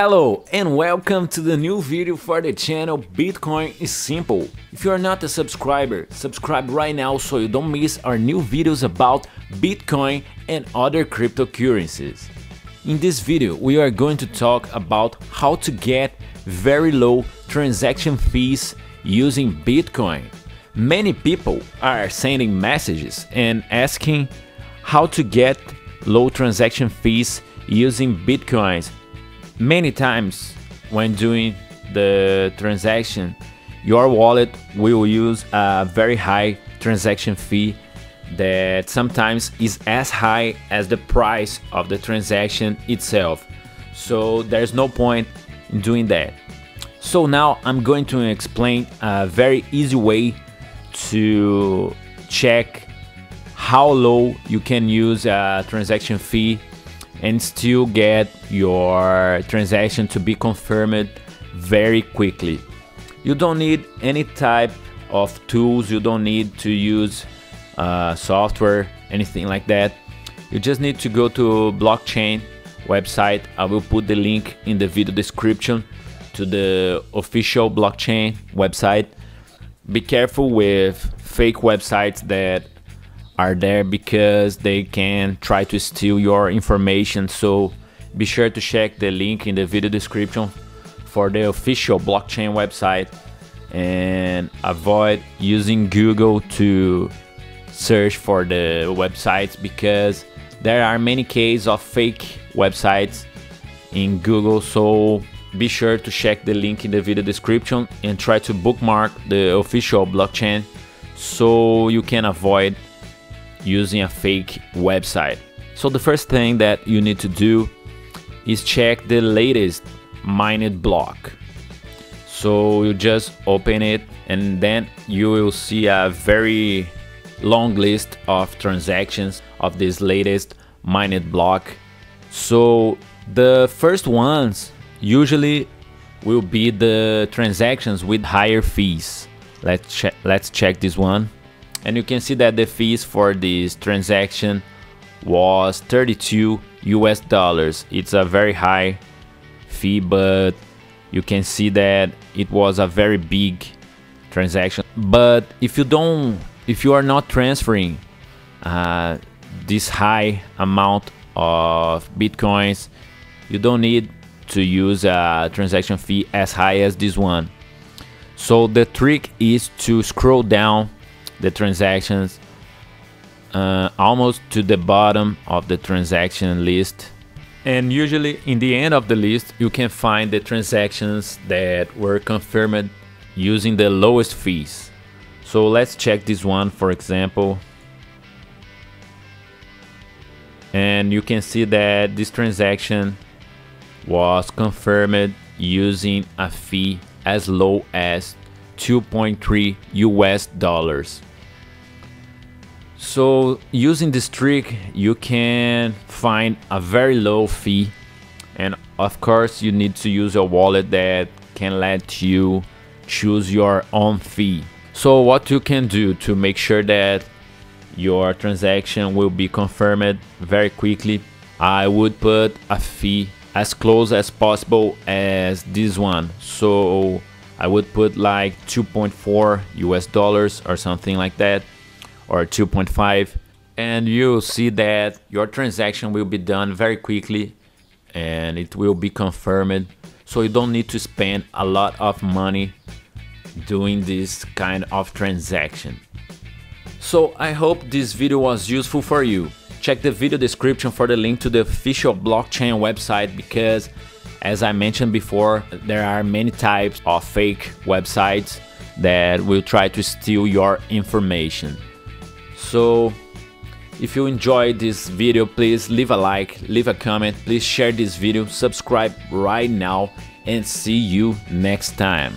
Hello and welcome to the new video for the channel Bitcoin is Simple. If you are not a subscriber, subscribe right now so you don't miss our new videos about Bitcoin and other cryptocurrencies. In this video, we are going to talk about how to get very low transaction fees using Bitcoin. Many people are sending messages and asking how to get low transaction fees using Bitcoins Many times when doing the transaction, your wallet will use a very high transaction fee that sometimes is as high as the price of the transaction itself. So there's no point in doing that. So now I'm going to explain a very easy way to check how low you can use a transaction fee and still get your transaction to be confirmed very quickly. You don't need any type of tools, you don't need to use uh, software, anything like that. You just need to go to blockchain website. I will put the link in the video description to the official blockchain website. Be careful with fake websites that are there because they can try to steal your information. So be sure to check the link in the video description for the official blockchain website and avoid using Google to search for the websites because there are many cases of fake websites in Google. So be sure to check the link in the video description and try to bookmark the official blockchain so you can avoid using a fake website. So the first thing that you need to do is check the latest mined block. So you just open it and then you will see a very long list of transactions of this latest mined block. So the first ones usually will be the transactions with higher fees. Let's check let's check this one and you can see that the fees for this transaction was 32 US dollars. It's a very high fee but you can see that it was a very big transaction. But if you don't if you are not transferring uh, this high amount of bitcoins you don't need to use a transaction fee as high as this one. So the trick is to scroll down the transactions uh, almost to the bottom of the transaction list. And usually in the end of the list you can find the transactions that were confirmed using the lowest fees. So let's check this one for example. And you can see that this transaction was confirmed using a fee as low as 2.3 US dollars so using this trick, you can find a very low fee. And of course, you need to use a wallet that can let you choose your own fee. So what you can do to make sure that your transaction will be confirmed very quickly, I would put a fee as close as possible as this one. So I would put like 2.4 US dollars or something like that or 2.5 and you'll see that your transaction will be done very quickly and it will be confirmed so you don't need to spend a lot of money doing this kind of transaction. So I hope this video was useful for you. Check the video description for the link to the official blockchain website because as I mentioned before, there are many types of fake websites that will try to steal your information. So if you enjoyed this video, please leave a like, leave a comment, please share this video, subscribe right now and see you next time.